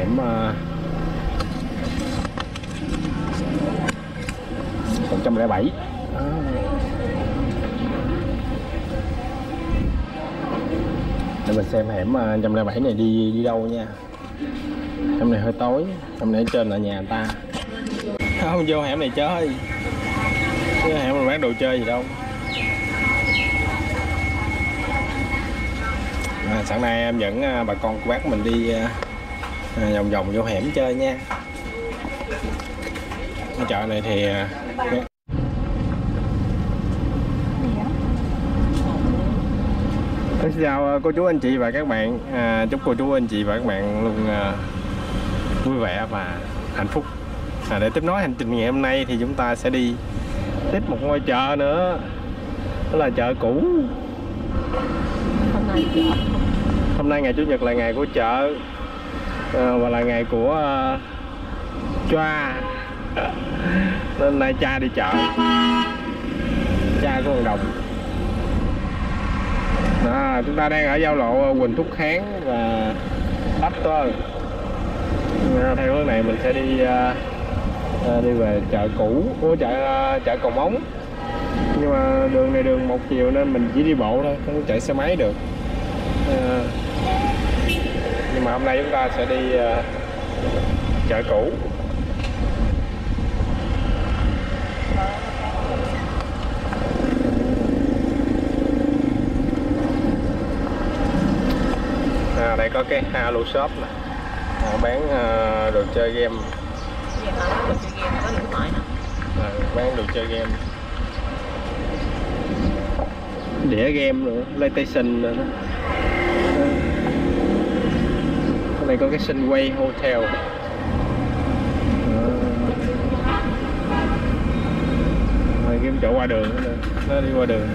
hẻm uh, 107 để mình xem hẻm ờ, 107 này đi đi đâu nha. Hôm này hơi tối hôm này ở trên là nhà người ta. Không vô hẻm này chơi. Chứ hẻm mình bán đồ chơi gì đâu. À, sáng nay em dẫn ờ, bà con của bác mình đi ờ, à, vòng vòng vô hẻm chơi nha. Cái chợ này thì à, Xin chào à, cô chú anh chị và các bạn. À, chúc cô chú anh chị và các bạn luôn à, vui vẻ và hạnh phúc. À, để tiếp nối hành trình ngày hôm nay thì chúng ta sẽ đi tiếp một ngôi chợ nữa. Đó là chợ cũ. Hôm nay chợ hôm nay ngày chủ nhật là ngày của chợ Ờ, và là ngày của uh, choa. Nên nay cha đi chợ. Cha của đồng. Đó, chúng ta đang ở giao lộ ờ, Quỳnh Thúc Kháng và Bắc Tơ theo hướng này mình sẽ đi đi về chợ cũ của chợ à, chợ cầu móng. Nhưng mà đường này đường một chiều nên mình chỉ đi bộ thôi không chạy xe máy được. À, nhưng mà hôm nay chúng ta sẽ đi ờ, chợ cũ. À, đây có cái Halo Shop nè. À, bán à, đồ chơi game. À, bán đồ chơi game. Đĩa game nữa PlayStation nữa đó. Này có cái Sunway Hotel. Rồi kiếm chỗ qua đường nó đi qua đường.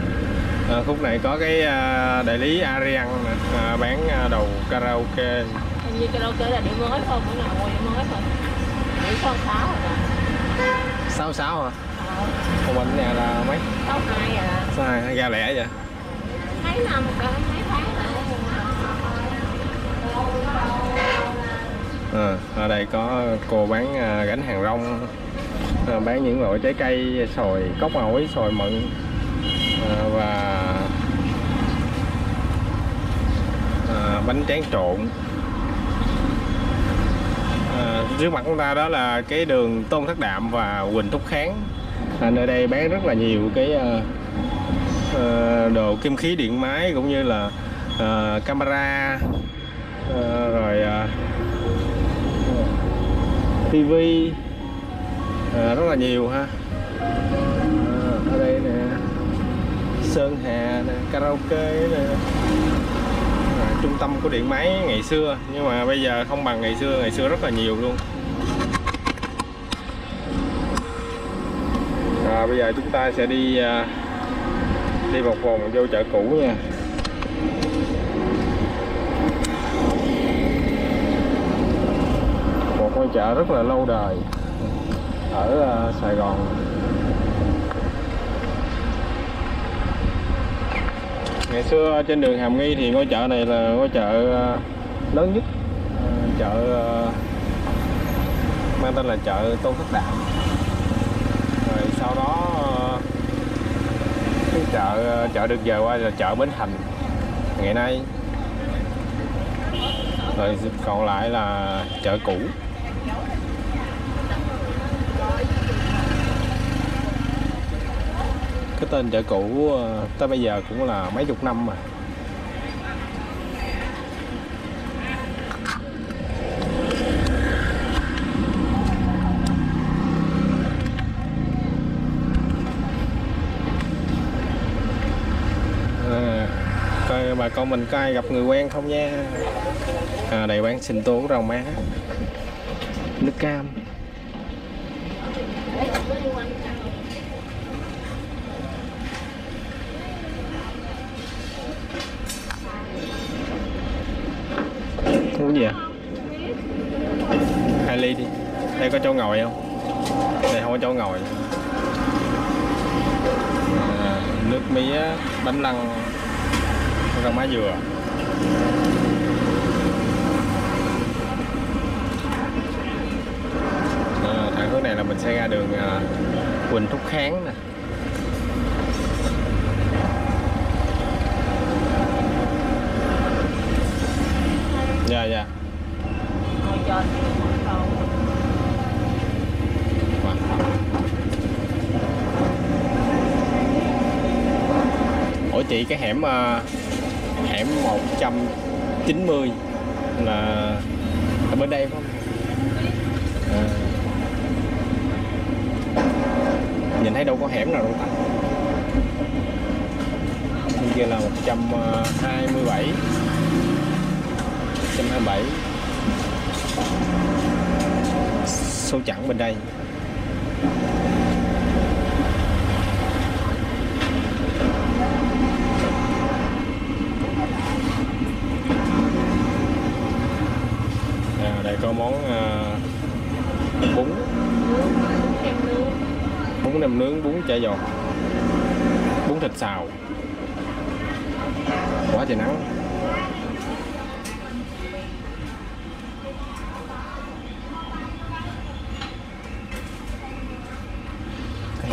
À, khúc này có cái à, đại lý Arian à, bán à, đầu karaoke. Hình như karaoke là điểm mới không? Bữa nào mua điểm mới không? Điểm sáu rồi sáu sáu hả? Ờ, còn mình nhà là mấy? Sáu hai à. Sao ra lẻ vậy? Mấy năm cỡ mấy tháng rồi à, ở đây có cô bán à, gánh hàng rong à, bán những loại trái cây sồi cốc ổi sồi mận à, và à, bánh tráng trộn. À, trước mặt chúng ta đó là cái đường tôn thất đạm và quỳnh thúc kháng. À, nơi đây bán rất là nhiều cái à, à, đồ kim khí điện máy cũng như là à, camera à, rồi à, tivi à, rất là nhiều ha. À, ở đây nè sơn hà nè karaoke nè. À, trung tâm của điện máy ngày xưa nhưng mà bây giờ không bằng ngày xưa ngày xưa rất là nhiều luôn. À, bây giờ chúng ta sẽ đi à, đi một vòng vô chợ cũ nha một ngôi chợ rất là lâu đời. Ở à, Sài Gòn. Ngày xưa trên đường Hàm Nghi thì ngôi chợ này là ngôi chợ à, lớn nhất. À, chợ mang tên là chợ Tôn Thất Đạm. Rồi sau đó cái chợ chợ được dời qua là chợ Bến Thành. Ngày nay. Rồi còn lại là chợ cũ. Tên chợ cũ ờ, tới bây giờ cũng là mấy chục năm mà. À, coi bà con mình có ai gặp người quen không nha? À, đây bán sinh tố rau má. Nước cam. uống gì à? Hai ly đi. Đây có chỗ ngồi không? Đây không có chỗ ngồi. À, nước mía bánh lăng rau má dừa. À, thẳng hướng này là mình sẽ ra đường à, Quỳnh Thúc Kháng nè. Dạ dạ Ủa chị cái hẻm à, hẻm 190 là ở bên đây không? À. Nhìn thấy đâu có hẻm nào đâu ta. Bên kia là 127 127 Số chẵn bên đây. À, đây có món à, bún. Bún nem nướng bún chả giò. Bún thịt xào. Quá trời nắng.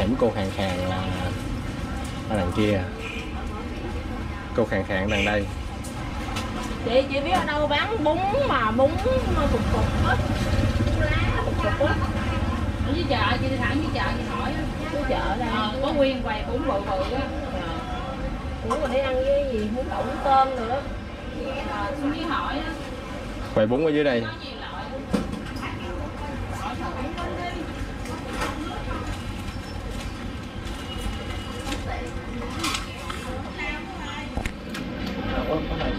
Hẻm cô khàn khàn là ở đằng kia. Cô khàn khàn đằng đây. Chị chị biết ở đâu bán bún mà bún mà cục cục á lá cục cục á. Ở dưới chợ chị đi thẳng dưới chợ chị hỏi. Cái chợ đây ờ, có nguyên quầy bún bự bự á. Bún mà để ăn với gì? Bún đậu tôm rồi đó Ờ, xuống dưới hỏi á. Quầy bún ở dưới đây có nhiều loại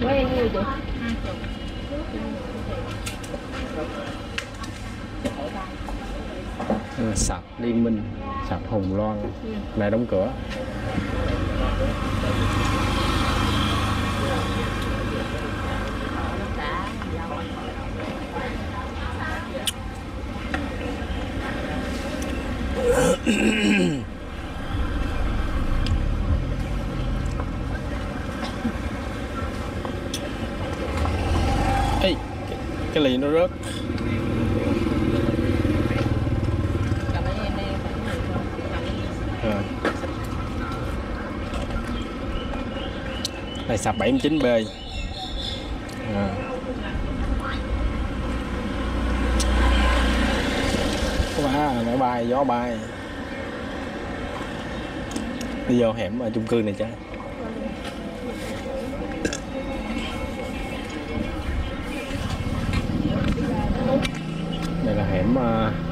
quen như chị Ừ, sạp liên minh sạp hùng loan này đóng cửa đã Ê, cái, cái ly nó rớt cầm cái em đi à. Ờ. này sạp 79B à. quá nó bay gió bay. Đi vô hẻm ở chung cư này chứ đây là hẻm uh,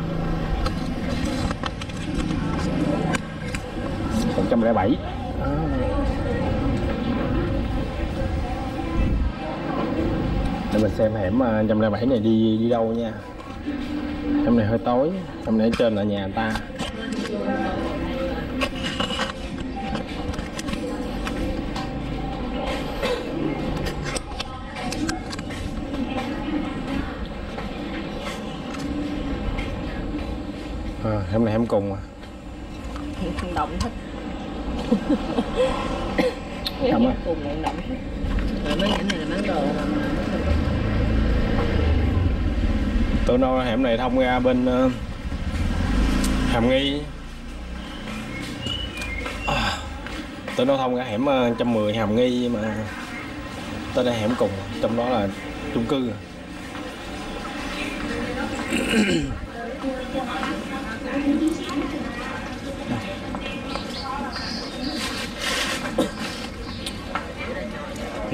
107 à. để mình xem hẻm à, 107 này đi đi đâu nha. Hẻm này hơi tối hẻm này ở trên là nhà người ta. À, hôm nay em cùng à. Động thích Cảm ơn. cùng này động rồi mấy cái này là bán đồ tôi tụi nó hẻm này thông ra bên ờ, hàm nghi à, tụi nó thông ra hẻm ờ, 110 hàm nghi mà tới đây hẻm cùng trong đó là chung cư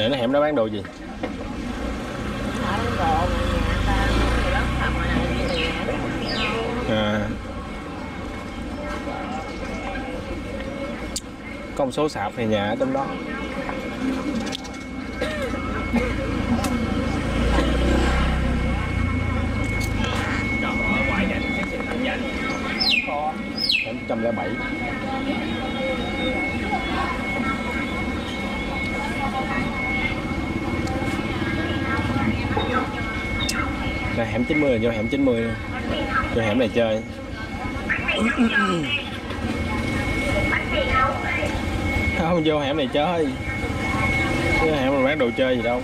à. nó hẻm nó bán đồ gì à. có một số sạp thì nhà ở trong đó trăm lẻ bảy hẻm 90 là vô hẻm 90 luôn. Vô hẻm này chơi. Không vô hẻm này chơi. Vô hẻm mà bán đồ chơi gì đâu.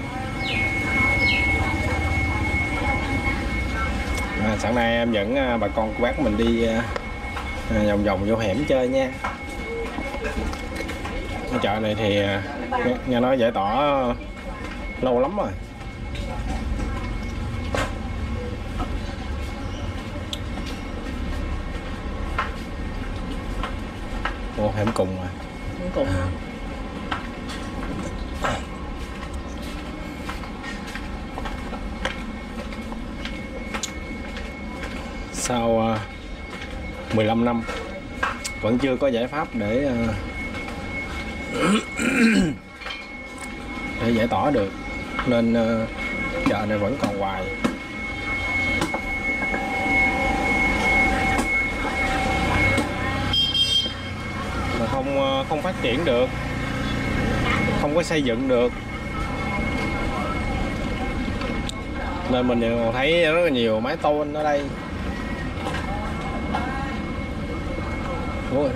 À, Sẵn nay em dẫn à, bà con của bác mình đi à, à, vòng vòng vô hẻm chơi nha. Cái chợ này thì à, nghe nói giải tỏa lâu lắm rồi. Ồ, hẻm cùng à Cuối cùng sau à, 15 năm vẫn chưa có giải pháp để à, để giải tỏa được. Nên à, chợ này vẫn còn hoài mà không ờ, không phát triển được không có xây dựng được. Nên mình đều thấy rất là nhiều mái tôn ở đây. Ôi,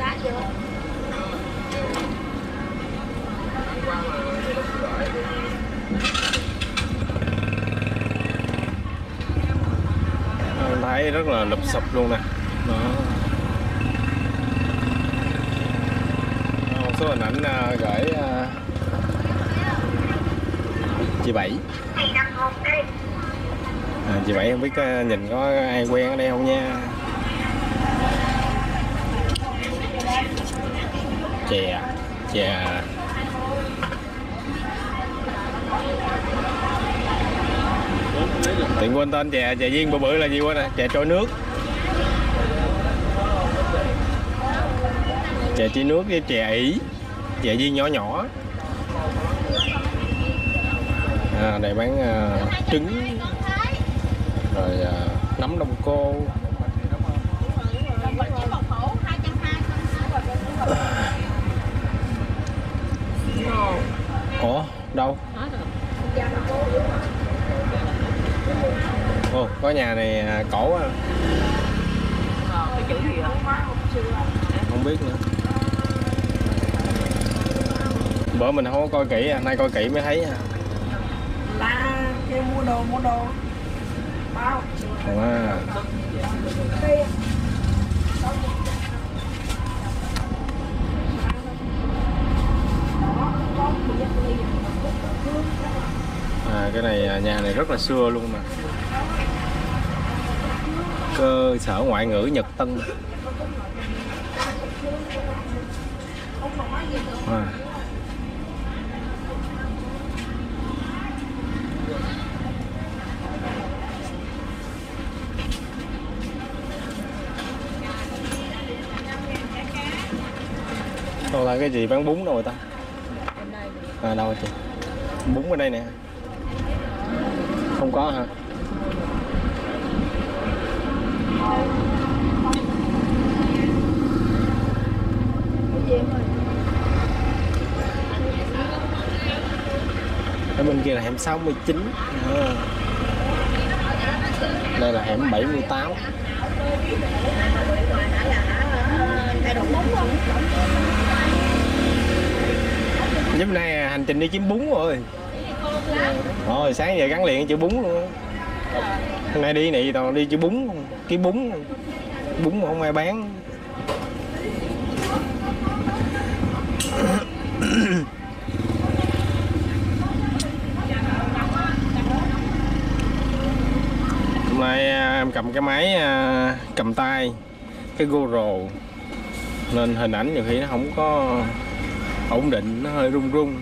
thấy rất là lụp sụp luôn nè. Đó Đó, một số hình ảnh à, gửi à, chị bảy. À, chị bảy không biết à, nhìn có ai quen ở đây không nha. Chè chè. Tiện quên tên chè chè viên bự bự là gì quên nè chè trôi nước. Chè chi nước với chè ỉ chè viên nhỏ nhỏ. À, đây bán à, trứng. Rồi à, nấm đông cô. Ủa đâu? Ồ có nhà này à, cổ à, không biết nữa bữa mình không có coi kỹ à, nay coi kỹ mới thấy là kêu mua đồ mua đồ. Bao. Wow. À, cái này à, nhà này rất là xưa luôn mà. Cơ sở ngoại ngữ Nhật Tân. À. Còn cái gì, bán bún đâu rồi ta? À đâu chị? Bún ở đây nè. Không có hả? Ở bên kia là hẻm 69 à. Đây là hẻm 78 thay đổi Giống nay hành trình đi kiếm bún rồi Rồi, sáng giờ gắn liền chữ bún luôn. Hôm nay đi nị toàn đi chữ bún Cái bún Bún mà không ai bán Hôm nay à, em cầm cái máy à, cầm tay, Cái GoPro Nên hình ảnh nhiều khi nó không có ổn định nó hơi rung rung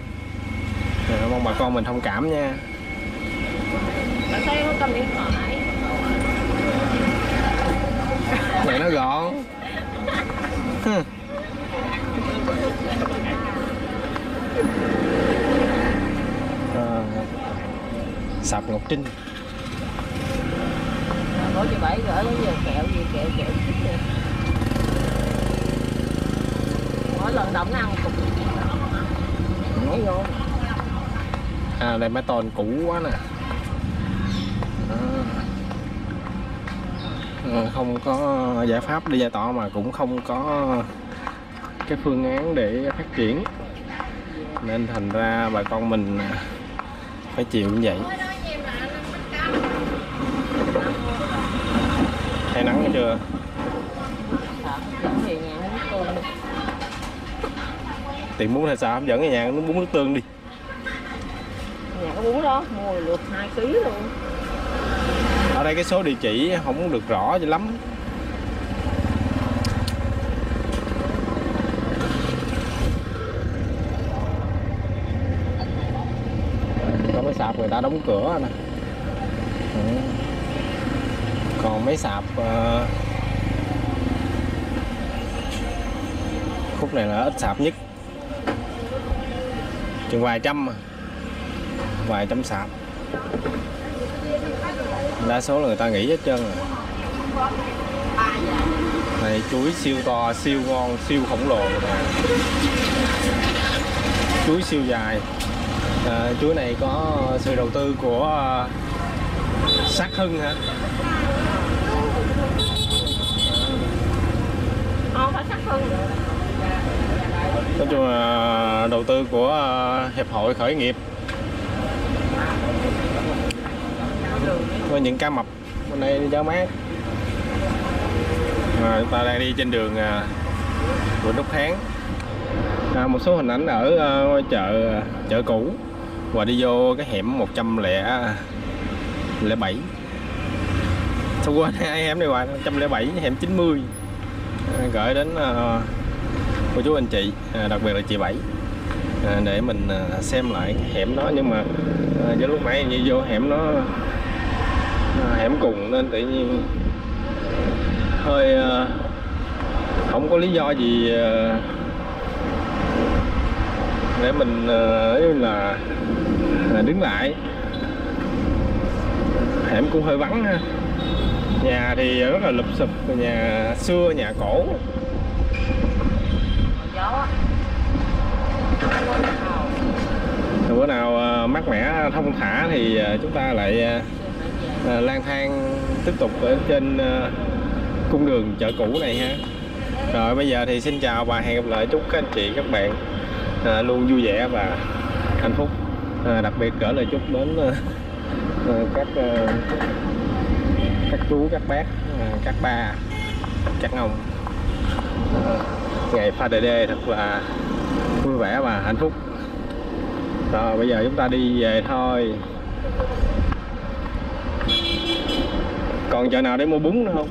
Rồi, mong bà con mình thông cảm nha. Vậy nó gọn. À, sạp ngọc trinh. Có chị bảy gửi đến giờ kẹo gì kẹo kẹo. Mỗi lần động ăn mà này, mấy toàn cũ quá nè. Ờ, không có giải pháp đi giải tỏa mà cũng không có cái phương án để phát triển. Nên thành ra bà con mình à, phải chịu như vậy. Thấy nắng chưa? Tiền muốn hay sao hấp dẫn nhà nó bún nước tương đi nhà có bún đó, mua được 2 kg luôn ở đây cái số địa chỉ không được rõ cho lắm có mấy sạp người ta đóng cửa nè Ừ. còn mấy sạp ờ, khúc này là ít sạp nhất chừng vài trăm mà vài trăm sạp. Đa số là người ta nghỉ hết trơn rồi. Này chuối siêu to siêu ngon siêu khổng lồ. Chuối siêu dài. À, chuối này có sự đầu tư của à, sát hưng hả? Không phải sắc hơn nói chung là đầu tư của à, hiệp hội khởi nghiệp có những cá mập. Bên đây đi mát. À, chúng ta đang đi trên đường à, của Đúc Đốc Kháng à, một số hình ảnh ở uh, chợ à, chợ cũ. Và đi vô cái hẻm 107 Sao quên hai hẻm này hoài? 107 hẻm 90 à, gửi đến uh, cô chú anh chị à, đặc biệt là chị Bảy. À, để mình à, xem lại cái hẻm đó. Nhưng mà à, do lúc nãy như vô hẻm nó Ờ, hẻm cùng nên tự nhiên hơi ờ, không có lý do gì ờ, để mình là đứng lại. Hẻm cũng hơi vắng ha. Nhà thì rất là lụp xụp nhà xưa, nhà cổ. Bữa nào mát mẻ thông thả thì chúng ta lại Ờ, lang thang tiếp tục ở trên à, cung đường chợ cũ này ha. Rồi bây giờ thì xin chào và hẹn gặp lại chúc các anh chị các bạn à, luôn vui vẻ và hạnh phúc. À, đặc biệt gửi lời chúc đến à, các à, các chú các bác à, các ba các ông. À, ngày Father Day thật là vui vẻ và hạnh phúc. Rồi bây giờ chúng ta đi về thôi còn chợ nào để mua bún nữa không?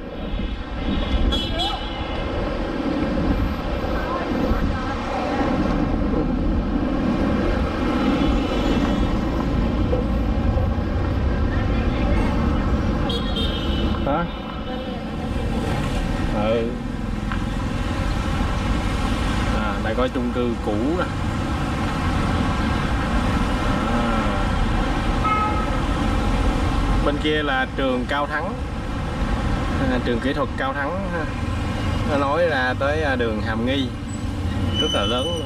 Hả? Ừ. À đây có chung cư cũ nè. À. bên kia là trường Cao Thắng. À, trường kỹ thuật Cao Thắng nó nói ra tới à, đường Hàm Nghi, rất là lớn. luôn